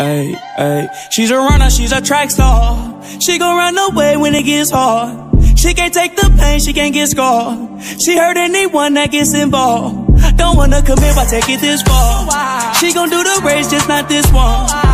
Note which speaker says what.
Speaker 1: Ay, ay. She's a runner, she's a track star. She gon' run away when it gets hard. She can't take the pain, she can't get scarred. She hurt anyone that gets involved. Don't wanna commit, why take it this far? She gon' do the race, just not this one.